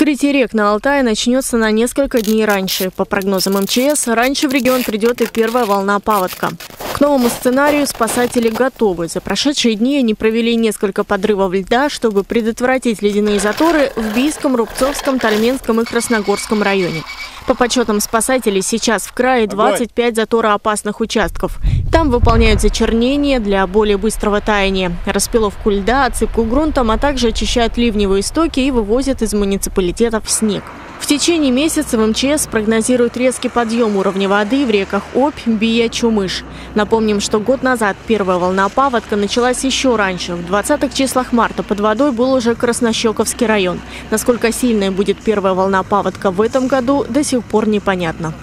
Вскрытие рек на Алтае начнется на несколько дней раньше. По прогнозам МЧС, раньше в регион придет и первая волна паводка. К новому сценарию спасатели готовы. За прошедшие дни они провели несколько подрывов льда, чтобы предотвратить ледяные заторы в Бийском, Рубцовском, Тальменском и Красногорском районе. По подсчетам спасателей, сейчас в крае 25 затороопасных участков. Там выполняют зачернение для более быстрого таяния, распиловку льда, отсыпку грунтом, а также очищают ливневые стоки и вывозят из муниципалитетов снег. В течение месяца в МЧС прогнозируют резкий подъем уровня воды в реках Обь, Бия, Чумыш. Напомним, что год назад первая волна паводка началась еще раньше. В 20-х числах марта под водой был уже Краснощековский район. Насколько сильная будет первая волна паводка в этом году, до сих пор непонятно.